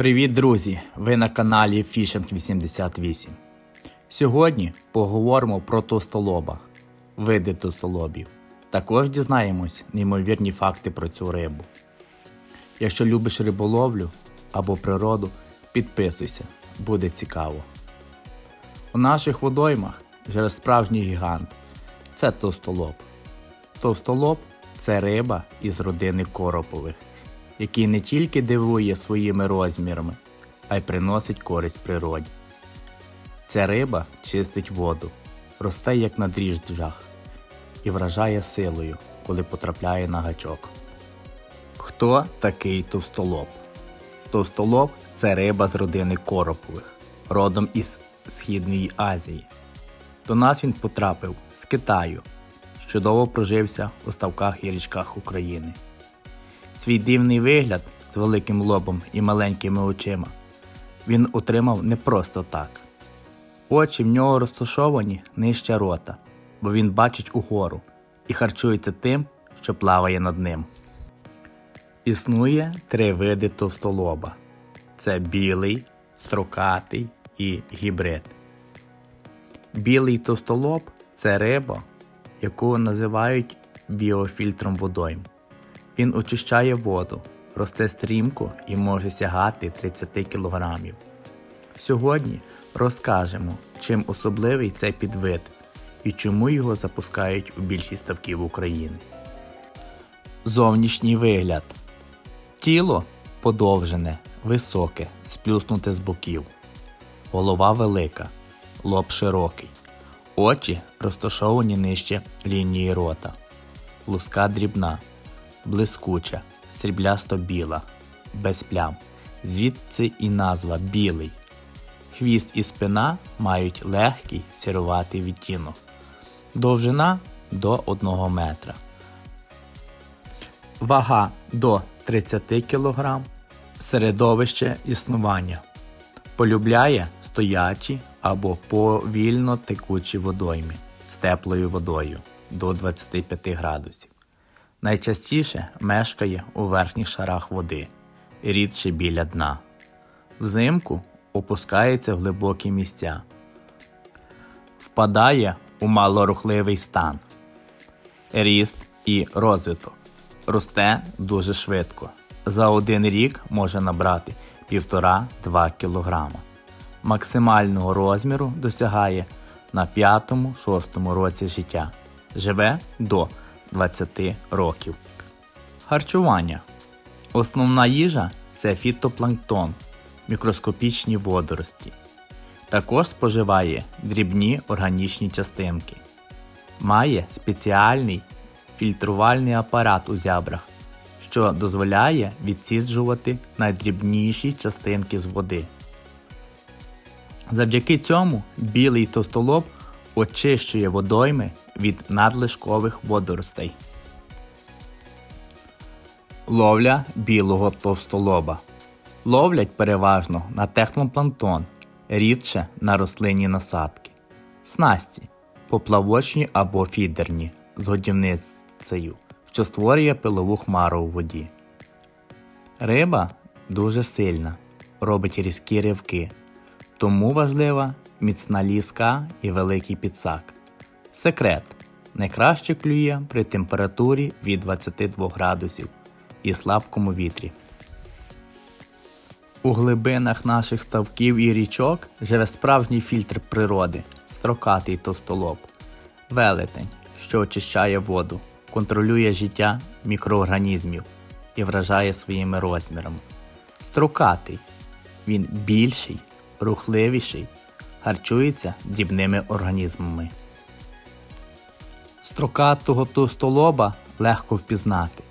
Привіт, друзі! Ви на каналі Fishing 88. Сьогодні поговоримо про товстолоба, види товстолобів. Також дізнаємось неймовірні факти про цю рибу. Якщо любиш риболовлю або природу, підписуйся, буде цікаво. У наших водоймах живе справжній гігант це товстолоб. Товстолоб це риба із родини коропових який не тільки дивує своїми розмірами, а й приносить користь природі. Ця риба чистить воду, росте як на дріжджах і вражає силою, коли потрапляє на гачок. Хто такий товстолоб? Товстолоб це риба з родини коропових, родом із Східної Азії. До нас він потрапив з Китаю, чудово прожився у ставках і річках України. Свій дивний вигляд з великим лобом і маленькими очима він отримав не просто так. Очі в нього розташовані нижче рота, бо він бачить угору і харчується тим, що плаває над ним. Існує три види товстолоба: це білий, строкатий і гібрид. Білий товстолоб це риба, яку називають біофільтром водойм. Він очищає воду, росте стрімко і може сягати 30 кг. Сьогодні розкажемо, чим особливий цей підвид і чому його запускають у більшість ставків України. Зовнішній вигляд. Тіло подовжене, високе, сплюснуте з боків. Голова велика, лоб широкий. Очі розташовані нижче лінії рота. Луска дрібна блискуча, сріблясто біла, без плям, звідси і назва білий. Хвіст і спина мають легкий сіруватий відтінок, довжина до 1 метра. Вага до 30 кг. Середовище існування. Полюбляє стоячі або повільно текучі водойми з теплою водою до 25 градусів. Найчастіше мешкає у верхніх шарах води, рідше біля дна. Взимку опускається в глибокі місця, впадає у малорухливий стан, ріст і розвиток. Росте дуже швидко. За один рік може набрати 1,5-2 кг. Максимального розміру досягає на 5-6 році життя. Живе до 20 років. Харчування. Основна їжа це фітопланктон, мікроскопічні водорості. Також споживає дрібні органічні частинки. Має спеціальний фільтрувальний апарат у зябрах, що дозволяє відсіджувати найдрібніші частинки з води. Завдяки цьому білий товстолоб очищує водойми від надлишкових водоростей. Ловля білого товстолоба. Ловлять переважно на технопланктон, рідше на рослинні насадки, снасті, поплавочні або фідерні з годівницею, що створює пилову хмару у воді. Риба дуже сильна, робить різкі ривки, тому важлива міцна ліска і великий підсак. Секрет. Найкраще клює при температурі від 22 градусів і слабкому вітрі. У глибинах наших ставків і річок живе справжній фільтр природи, строкатий товстолоб, велетень, що очищає воду, контролює життя мікроорганізмів і вражає своїми розмірами. Строкатий. Він більший, рухливіший, харчується дрібними організмами. Строкатого товстолоба легко впізнати.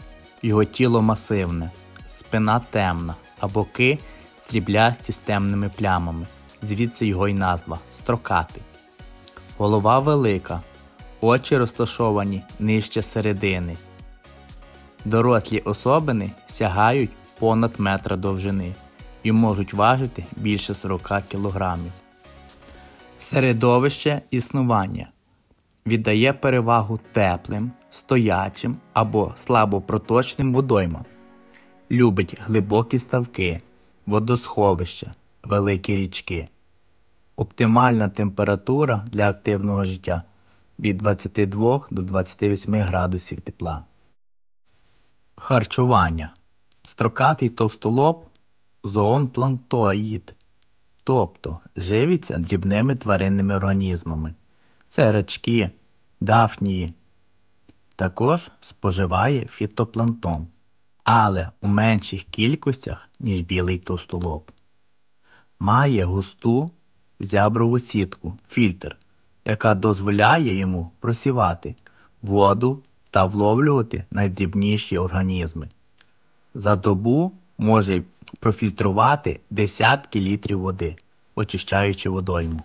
Його тіло масивне, спина темна, а боки сріблясті з темними плямами, звідси його й назва строкатий. Голова велика, очі розташовані нижче середини. Дорослі особини сягають понад метра довжини і можуть важити більше 40 кг. Середовище існування віддає перевагу теплим, стоячим або слабопроточним водоймам. Любить глибокі ставки, водосховища, великі річки. Оптимальна температура для активного життя від 22 до 28 градусів тепла. Харчування. Строкатий товстолоб зоонпланктоїд, тобто живиться дрібними тваринними організмами. Це рачки, дафнії. Також споживає фітопланктон, але у менших кількостях, ніж білий товстолоб. Має густу зяброву сітку, фільтр, яка дозволяє йому просівати воду та вловлювати найдрібніші організми. За добу може профільтрувати десятки літрів води, очищаючи водойму.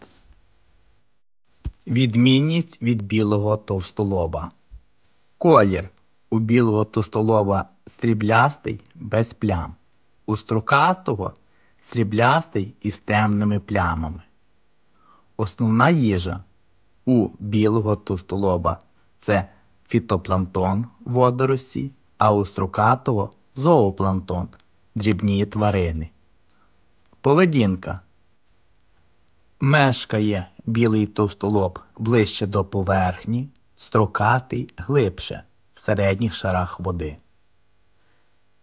Відмінність від білого товстолоба. Колір у білого товстолоба стріблястий без плям. У строкатого стріблястий із темними плямами. Основна їжа у білого товстолоба це фітопланктон водорості, а у строкатого зоопланктон дрібні тварини. Поведінка мешкає білий товстолоб ближче до поверхні, строкатий глибше в середніх шарах води.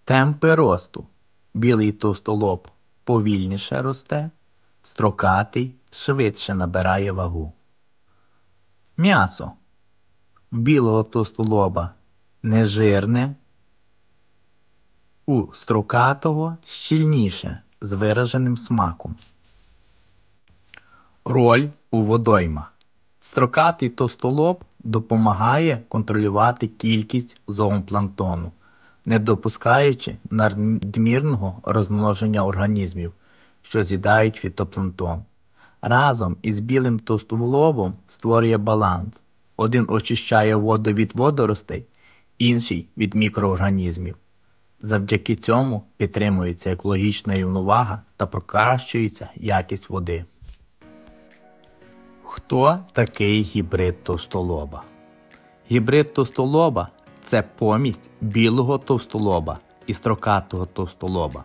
Темпи росту білий товстолоб повільніше росте, строкатий швидше набирає вагу. М'ясо білого товстолоба нежирне, у строкатого щільніше з вираженим смаком. Роль у водоймах. Строкатий товстолоб допомагає контролювати кількість зоопланктону, не допускаючи надмірного розмноження організмів, що з'їдають фітопланктон. Разом із білим товстолобом створює баланс. Один очищає воду від водоростей, інший від мікроорганізмів. Завдяки цьому підтримується екологічна рівновага та покращується якість води. Хто такий гібрид товстолоба? Гібрид товстолоба це помість білого товстолоба і строкатого товстолоба.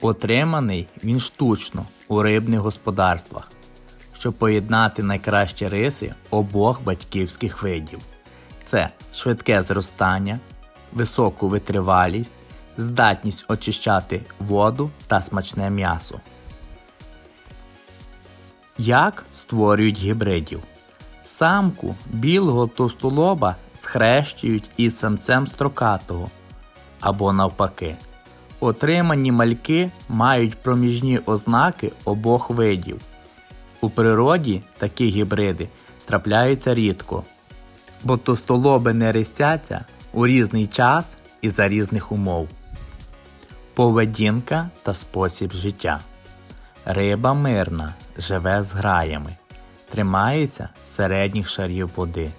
Отриманий він штучно у рибних господарствах, щоб поєднати найкращі риси обох батьківських видів. Це швидке зростання, високу витривалість, здатність очищати воду та смачне м'ясо. Як створюють гібридів? Самку білого товстолоба схрещують із самцем строкатого або навпаки. Отримані мальки мають проміжні ознаки обох видів. У природі такі гібриди трапляються рідко, бо товстолоби не рістяться у різний час і за різних умов. Поведінка та спосіб життя. Риба мирна, живе з граями, тримається середніх шарів води.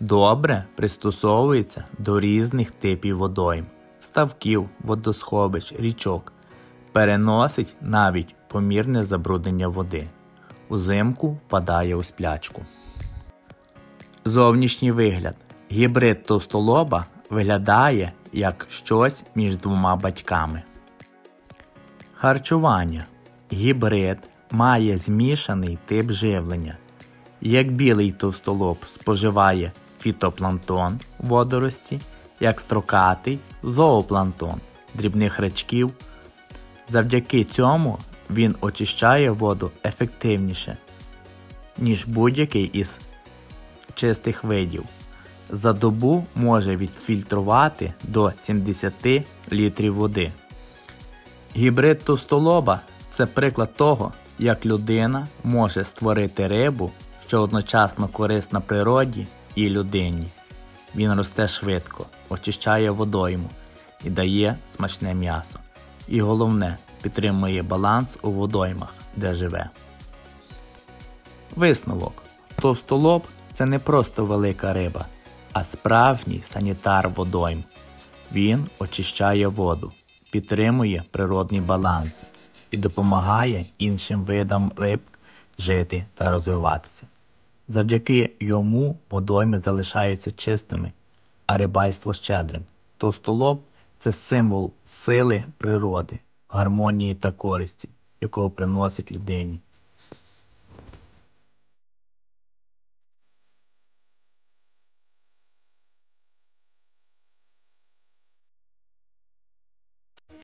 Добре пристосовується до різних типів водойм, ставків, водосховищ, річок, переносить навіть помірне забруднення води. Узимку впадає у сплячку. Зовнішній вигляд. Гібрид товстолоба виглядає як щось між двома батьками. Харчування. Гібрид має змішаний тип живлення. Як білий товстолоб споживає фітопланктон водорості, як строкатий зоопланктон дрібних рачків. Завдяки цьому він очищає воду ефективніше, ніж будь-який із чистих видів. За добу може відфільтрувати до 70 літрів води. Гібрид товстолоба це приклад того, як людина може створити рибу, що одночасно корисна природі і людині. Він росте швидко, очищає водойму і дає смачне м'ясо. І головне, підтримує баланс у водоймах, де живе. Висновок. Товстолоб це не просто велика риба, а справжній санітар водойм. Він очищає воду, підтримує природний баланс і допомагає іншим видам риб жити та розвиватися. Завдяки йому водойми залишаються чистими, а рибальство щедрим. Товстолоб це символ сили природи, гармонії та користі, якого приносить людині.